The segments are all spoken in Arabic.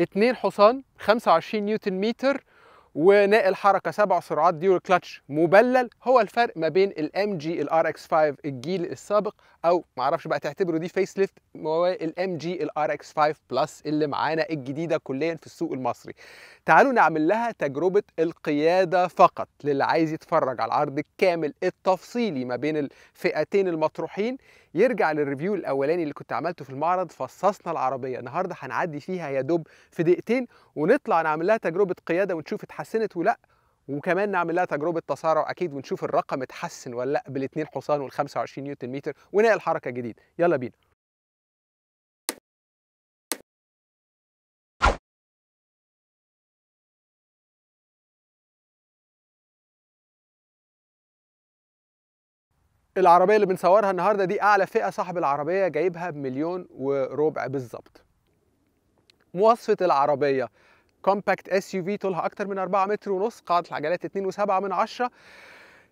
اتنين حصان 25 نيوتن متر وناقل حركة سبع سرعات dual clutch مبلل. هو الفرق ما بين ال MG ال RX 5 الجيل السابق أو معرفش بقى تعتبره دي facelift وال MG ال RX 5 Plus اللي معانا الجديدة كليا في السوق المصري. تعالوا نعمل لها تجربة القيادة فقط للي عايز يتفرج على العرض الكامل التفصيلي ما بين الفئتين المطروحين. يرجع لل review الأولاني اللي كنت عملته في المعرض فصصنا العربية. النهارده هنعدي فيها يا دوب في دقيقتين ونطلع نعمل لها تجربة قيادة ونشوف اتحسنت ولا وكمان نعمل لها تجربة تسارع أكيد ونشوف الرقم اتحسن ولا لأ بالاثنين حصان وال 25 نيوتن متر ونقل حركه جديد. يلا بينا. العربية اللي بنصورها النهارده دي أعلى فئة صاحب العربية جايبها بمليون وربع بالظبط. مواصفة العربية compact SUV طولها أكتر من 4 متر ونص قاعدة العجلات 2.7 من 10 آه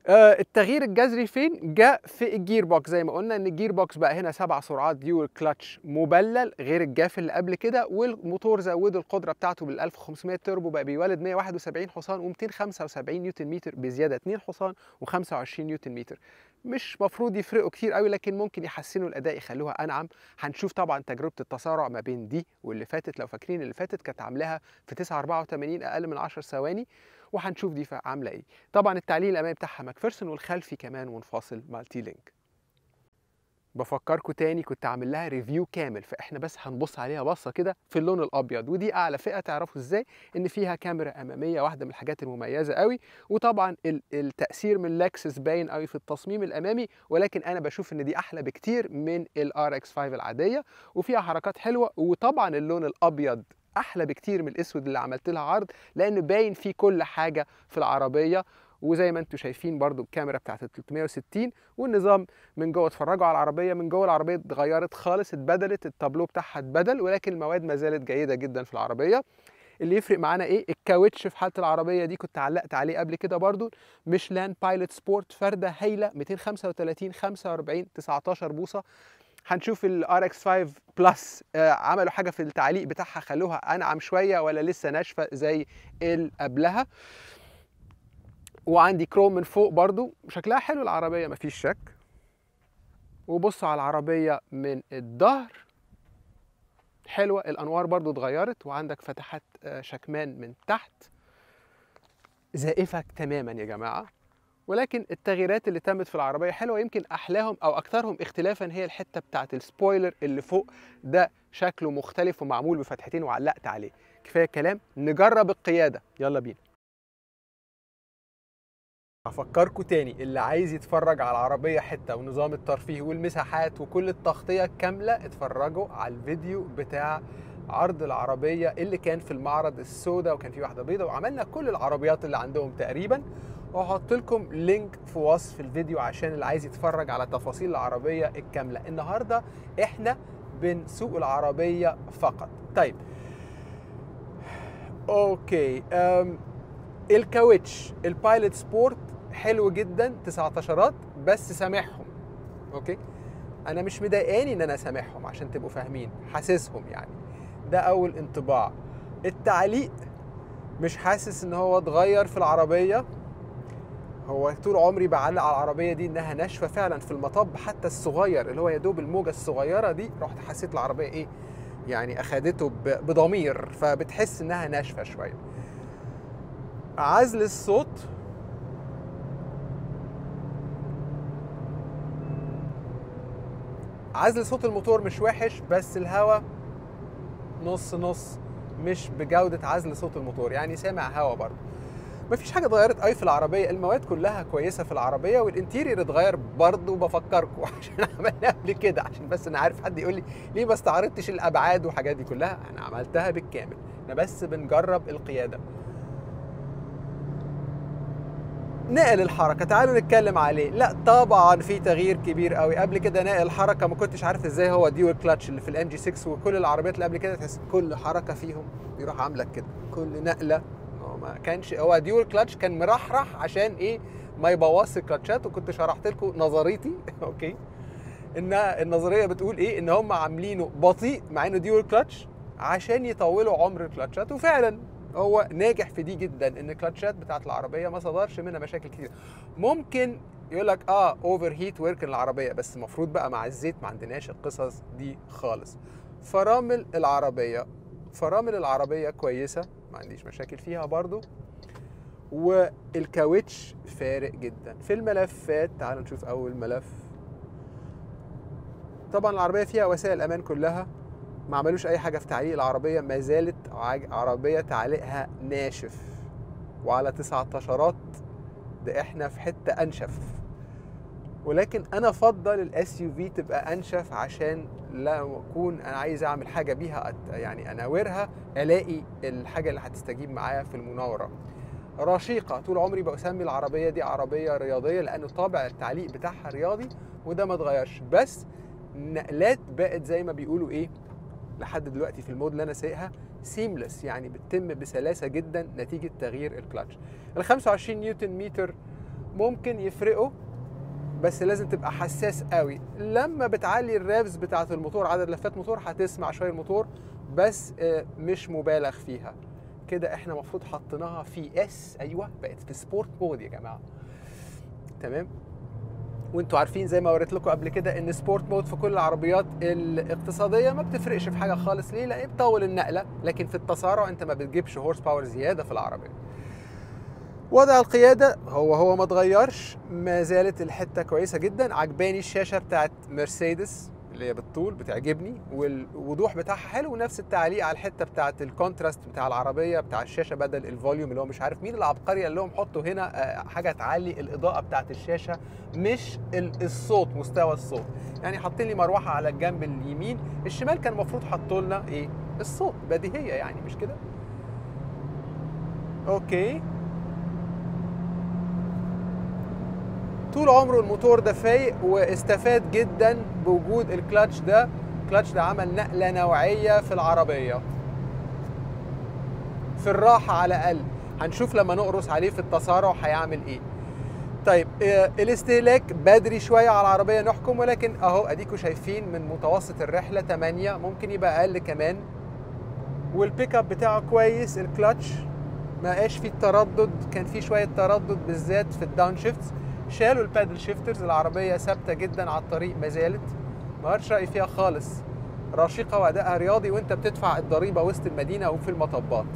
التغيير الجذري فين؟ جاء في ال gearbox زي ما قلنا إن ال gearbox بقى هنا سبع سرعات dual clutch مبلل غير الجاف اللي قبل كده والموتور زودوا القدرة بتاعته بال 1500 توربو بقى بيولد 171 حصان و275 نيوتن متر بزيادة 2 حصان و25 نيوتن متر. مش مفروض يفرقوا كتير قوي لكن ممكن يحسنوا الأداء يخلوها أنعم. هنشوف طبعا تجربة التسارع ما بين دي واللي فاتت. لو فاكرين اللي فاتت كانت عاملاها في 984 أقل من 10 ثواني. وهنشوف دي عاملة إيه. طبعا التعليق الأمامي بتاعها MacPherson والخلفي كمان منفصل multi-link. بفكركم تاني كنت عامل لها review كامل فإحنا بس هنبص عليها بصة كده في اللون الأبيض. ودي أعلى فئة تعرفوا إزاي؟ إن فيها كاميرا أمامية واحدة من الحاجات المميزة قوي. وطبعا التأثير من Lexus باين قوي في التصميم الأمامي ولكن أنا بشوف إن دي أحلى بكتير من ال RX 5 العادية. وفيها حركات حلوة وطبعا اللون الأبيض أحلى بكتير من الأسود اللي عملت لها عرض لأن باين فيه كل حاجة في العربية. وزي ما أنتم شايفين برضو الكاميرا بتاعت ال 360 والنظام من جوه اتفرجوا على العربية من جوه العربية اتغيرت خالص اتبدلت التابلو بتاعها اتبدل ولكن المواد ما زالت جيدة جدا في العربية. اللي يفرق معانا إيه؟ الكاوتش في حالة العربية دي كنت علقت عليه قبل كده برضو. Michelin Pilot Sport فردة هايلة 235 45 19 بوصة. هنشوف ال RX 5 Plus عملوا حاجة في التعليق بتاعها خلوها أنعم شوية ولا لسه ناشفة زي اللي قبلها. وعندي كروم من فوق برضو شكلها حلو العربية مفيش شك. وبص على العربية من الظهر. حلوة الأنوار برضو اتغيرت وعندك فتحات آه شكمان من تحت. زائفه تماما يا جماعة. ولكن التغييرات اللي تمت في العربية حلوة يمكن أحلاهم أو أكثرهم اختلافا هي الحتة بتاعه السبويلر اللي فوق. ده شكله مختلف ومعمول بفتحتين وعلقت عليه. كفاية كلام نجرب القيادة. يلا بينا. هفكركم تاني. اللي عايز يتفرج على العربية حتة ونظام الترفيه والمساحات وكل التغطية الكاملة اتفرجوا على الفيديو بتاع عرض العربية اللي كان في المعرض السوداء وكان في واحدة بيضة وعملنا كل العربيات اللي عندهم تقريبا. وهحط لكم link في وصف الفيديو عشان اللي عايز يتفرج على تفاصيل العربية الكاملة. النهاردة إحنا بنسوق العربية فقط. طيب. okay. أم الكاوتش ال Pilot Sport حلو جدا 19 بس سامعهم. okay. أنا مش مضايقاني إن أنا سامعهم عشان تبقوا فاهمين. حاسسهم يعني. ده أول انطباع. التعليق مش حاسس إن هو اتغير في العربية؟ هو طول عمري بعلق على العربية دي إنها ناشفة فعلا في المطب حتى الصغير اللي هو يا دوب الموجة الصغيرة دي رحت حسيت العربية إيه يعني أخدته بضمير فبتحس إنها ناشفة شوية. عزل الصوت. عزل صوت الموتور مش وحش بس الهوا نص نص مش بجودة عزل صوت الموتور. يعني سامع هوا برضه. مفيش حاجة اتغيرت. قوي في العربية المواد كلها كويسة في العربية وال interior اتغير برضه بفكركم عشان عملناها قبل كده عشان بس أنا عارف حد يقول لي ليه ما استعرضتش الأبعاد والحاجات دي كلها؟ أنا عملتها بالكامل. إحنا بس بنجرب القيادة. نقل الحركة. تعالوا نتكلم عليه. لا طبعا في تغيير كبير قوي. قبل كده نقل الحركه ما كنتش عارف إزاي هو dual clutch اللي في ال MG 6 وكل العربيات اللي قبل كده تحس كل حركة فيهم يروح عاملك كده. كل نقلة ما كانش هو dual clutch كان مرحرح عشان إيه؟ ما يبوظش الكلاتشات وكنت شرحت لكم نظريتي. okay. ان النظرية بتقول إيه؟ إن هم عاملينه بطيء مع إنه dual clutch عشان يطولوا عمر الكلاتشات. وفعلا هو ناجح في دي جدا إن الكلاتشات بتاعت العربية ما صدرش منها مشاكل كتير. ممكن يقول لك آه overheat ويركن العربية بس المفروض بقى مع الزيت ما عندناش القصص دي خالص. فرامل العربيه فرامل العربية كويسة. ما عنديش مشاكل فيها برضو. والكاوتش فارق جدا. في الملفات تعالوا نشوف أول ملف. طبعا العربية فيها وسائل أمان كلها. ما عملوش أي حاجة في تعليق العربية ما زالت عربية تعليقها ناشف. وعلى 19 ده إحنا في حتة أنشف. ولكن أنا أفضل ال SUV تبقى أنشف عشان لو أكون أنا عايز أعمل حاجة بيها يعني اناورها ألاقي الحاجة اللي هتستجيب معايا في المناورة. رشيقة طول عمري بسمي العربية دي عربية رياضية لأن طابع التعليق بتاعها رياضي وده ما اتغيرش. بس نقلات بقت زي ما بيقولوا إيه لحد دلوقتي في ال mode اللي أنا سايقها seamless يعني بتتم بسلاسة جدا نتيجة تغيير الكلاتش ال 25 نيوتن متر ممكن يفرقوا بس لازم تبقى حساس قوي. لما بتعلي ال revs بتاعة الموتور عدد لفات موتور هتسمع شوية الموتور بس آه، مش مبالغ فيها. كده إحنا المفروض حطيناها في S أيوه بقت في sport mode يا جماعة. تمام؟ وانتوا عارفين زي ما وريت لكم قبل كده إن sport mode في كل العربيات الاقتصادية ما بتفرقش في حاجة خالص. ليه؟ لأن بتطول النقلة لكن في التسارع أنت ما بتجيبش horse power زيادة في العربية. وضع القيادة هو هو ما اتغيرش ما زالت الحتة كويسة جدا. عجباني الشاشة بتاعت مرسيدس اللي هي بالطول بتعجبني والوضوح بتاعها حلو ونفس التعليق على الحتة بتاعت ال contrast بتاع العربية بتاع الشاشة بدل ال volume اللي هو مش عارف مين العبقري قال لهم حطوا هنا آه، حاجة تعلي الإضاءة بتاعت الشاشة مش ال- الصوت مستوى الصوت. يعني حاطين لي مروحة على الجنب اليمين الشمال كان المفروض حطوا لنا إيه؟ الصوت بديهية يعني مش كده؟ okay. طول عمره الموتور ده فايق واستفاد جدا بوجود الكلاتش ده. الكلاتش ده عمل نقلة نوعية في العربية. في الراحة على الأقل. هنشوف لما نقرص عليه في التسارع هيعمل إيه. طيب آه، الاستهلاك بدري شوية على العربية نحكم ولكن أهو أديكوا شايفين من متوسط الرحلة 8 ممكن يبقى أقل كمان. وال pick up بتاعه كويس الكلاتش ما بقاش فيه التردد كان فيه شوية تردد بالذات في ال downshifts شالوا ال paddle shifters العربية ثابتة جدا على الطريق ما زالت. ما غيرش رايي فيها خالص. رشيقه وادائها رياضي وأنت بتدفع الضريبة وسط المدينة وفي المطبات.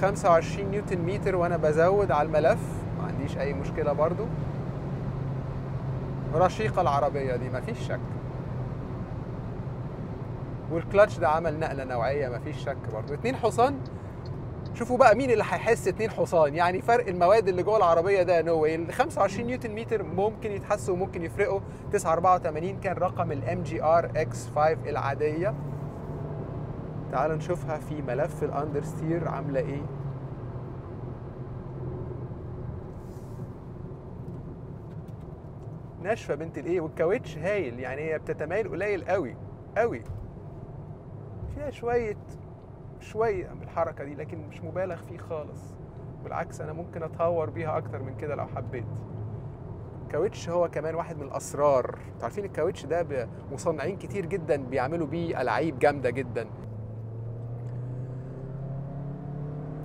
25 نيوتن متر وأنا بزود على الملف. ما عنديش أي مشكلة برضو. رشيقة العربية دي مفيش شك. والكلاتش ده عمل نقلة نوعية مفيش شك برضه اتنين حصان شوفوا بقى مين اللي هيحس اتنين حصان. يعني فرق المواد اللي جوه العربية ده no way ال 25 نيوتن متر ممكن يتحسوا وممكن يفرقوا. 984 كان رقم ال MG RX5 العادية. تعالوا نشوفها في ملف ال understeer عاملة إيه. ناشفة بنت الإيه؟ والكاوتش هايل. يعني هي بتتمايل قليل قوي قوي. فيها شوية شوية من الحركة دي لكن مش مبالغ فيه خالص. بالعكس أنا ممكن أتهور بيها أكتر من كده لو حبيت. الكاوتش هو كمان واحد من الأسرار. أنتوا عارفين الكاوتش ده مصنعين كتير جدا بيعملوا بيه ألعاب جامدة جدا.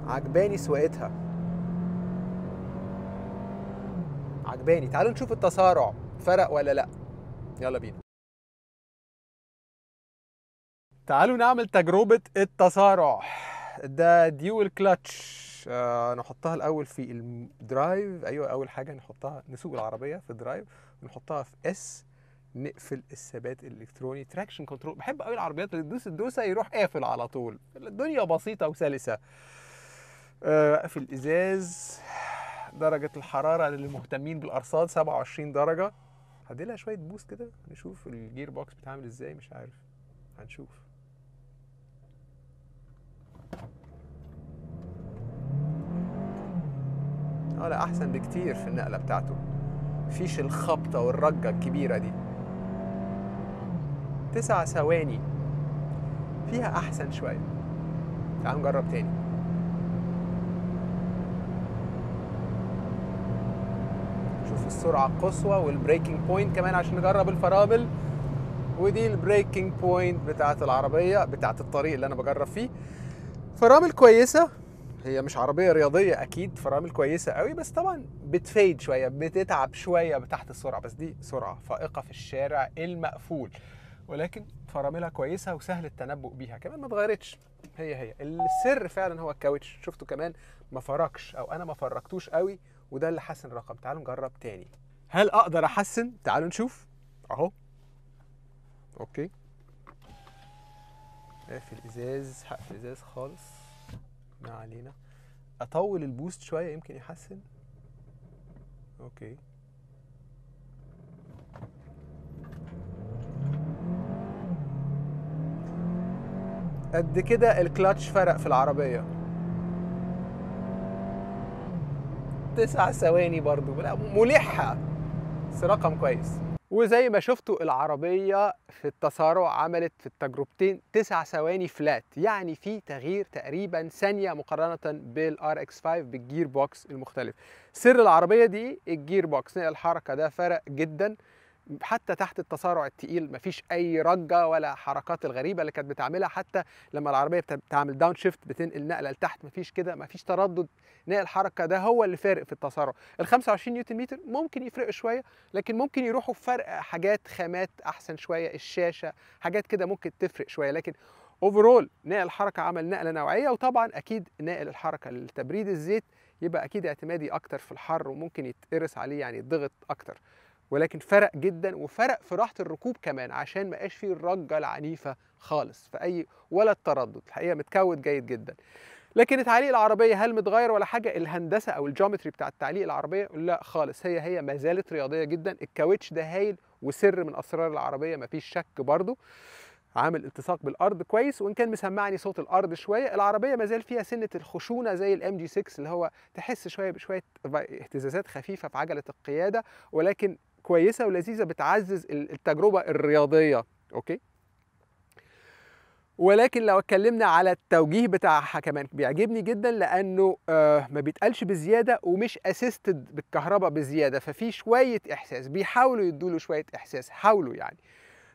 عجباني سواقتها. عجباني. تعالوا نشوف التسارع فرق ولا لأ؟ يلا بينا. تعالوا نعمل تجربة التسارع ده dual clutch آه نحطها الأول في ال drive أيوة أول حاجة نحطها نسوق العربية في ال drive ونحطها في S نقفل الثبات الإلكتروني. traction control بحب قوي العربيات اللي تدوس الدوسة يروح قافل على طول. الدنيا بسيطة وسلسة. آه، أقفل الإزاز درجة الحرارة للمهتمين بالأرصاد 27 درجة. هديلها شوية boost كده. نشوف ال gearbox بتعمل إزاي. مش عارف. هنشوف. آه لا أحسن بكتير في النقلة بتاعته. مفيش الخبطة والرجة الكبيرة دي. تسع ثواني. فيها أحسن شوية. تعالوا نجرب تاني. شوف السرعة القصوى وال braking point كمان عشان نجرب الفرامل. ودي ال braking point بتاعت العربية بتاعت الطريق اللي أنا بجرب فيه. فرامل كويسة. هي مش عربية رياضية أكيد فرامل كويسة قوي بس طبعا بت fade شوية بتتعب شوية تحت السرعة بس دي سرعة فائقة في الشارع المقفول. ولكن فراملها كويسة وسهل التنبؤ بيها كمان ما اتغيرتش. هي هي. السر فعلا هو الكاوتش. شفتوا كمان ما فرقش أو أنا ما فرقتوش قوي وده اللي حسن الرقم. تعالوا نجرب تاني. هل أقدر أحسن؟ تعالوا نشوف. أهو. okay. اقفل الإزاز هقفل الإزاز خالص. ما علينا. أطول ال boost شوية يمكن يحسن. okay. قد كده الكلاتش فرق في العربية. تسع ثواني برضو. لا ملحة. بس رقم كويس. وزي ما شفتوا العربية في التسارع عملت في التجربتين تسع ثواني flat يعني في تغيير تقريبا ثانية مقارنة بال RX5 بال gearbox المختلف. سر العربية دي ال gearbox الحركة ده فرق جدا. حتى تحت التسارع التقيل مفيش أي رجة ولا حركات الغريبة اللي كانت بتعملها. حتى لما العربية بتعمل downshift بتنقل نقلة لتحت مفيش كده مفيش تردد نقل الحركه ده هو اللي فارق في التسارع ال 25 نيوتن متر ممكن يفرقوا شوية لكن ممكن يروحوا في فرق حاجات خامات أحسن شوية الشاشة حاجات كده ممكن تفرق شوية. لكن overall نقل الحركة عمل نقلة نوعية وطبعا أكيد نقل الحركة لتبريد الزيت يبقى أكيد اعتمادي أكتر في الحر وممكن يتقرص عليه يعني يتضغط أكتر. ولكن فرق جدا وفرق في راحة الركوب كمان عشان ما بقاش فيه الرجة العنيفة خالص في أي ولا التردد. الحقيقة مجهود جيد جدا. لكن تعليق العربية هل متغير ولا حاجة؟ الهندسة أو ال geometry بتاع تعليق العربية؟ لا خالص هي هي ما زالت رياضية جدا. الكاوتش ده هايل وسر من أسرار العربية مفيش شك برضه عامل التصاق بالأرض كويس. وإن كان مسمعني صوت الأرض شوية العربية ما زال فيها سنة الخشونة زي ال MG6 اللي هو تحس شوية بشوية اهتزازات خفيفة في عجلة القيادة. ولكن كويسة ولذيذة بتعزز التجربة الرياضية okay؟ ولكن لو اتكلمنا على التوجيه بتاعها كمان بيعجبني جدا لأنه آه ما بيتقالش بزيادة ومش اسيستد بالكهرباء بزيادة ففي شوية إحساس بيحاولوا يدوا شوية إحساس حاولوا يعني.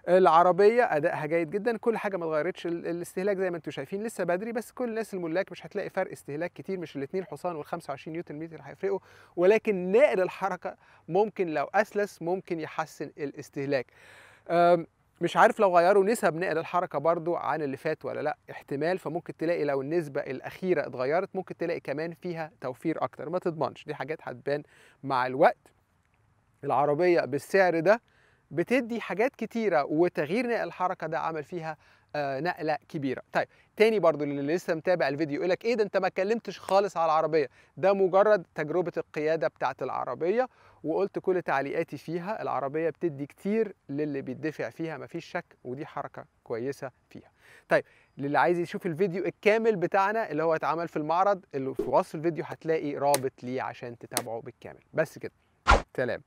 العربية أدائها جيد جدا كل حاجة ما اتغيرتش الاستهلاك زي ما أنتم شايفين لسه بدري بس كل الناس الملاك مش هتلاقي فرق استهلاك كتير مش الاثنين حصان وال 25 نيوتن متر هيفرقوا ولكن نقل الحركة ممكن لو أسلس ممكن يحسن الاستهلاك. مش عارف لو غيروا نسب نقل الحركة برضو عن اللي فات ولا لأ احتمال فممكن تلاقي لو النسبة الأخيرة اتغيرت ممكن تلاقي كمان فيها توفير أكتر. ما تضمنش دي حاجات هتبان مع الوقت. العربية بالسعر ده بتدي حاجات كتيرة وتغيير نقل الحركة ده عمل فيها آه نقلة كبيرة. طيب تاني برضو اللي لسه متابع الفيديو يقول لك إيه ده أنت ما اتكلمتش خالص على العربية. ده مجرد تجربة القيادة بتاعة العربية وقلت كل تعليقاتي فيها. العربية بتدي كتير للي بيدفع فيها مفيش شك ودي حركة كويسة فيها. طيب للي عايز يشوف الفيديو الكامل بتاعنا اللي هو اتعمل في المعرض اللي في وصف الفيديو هتلاقي رابط ليه عشان تتابعه بالكامل. بس كده سلام.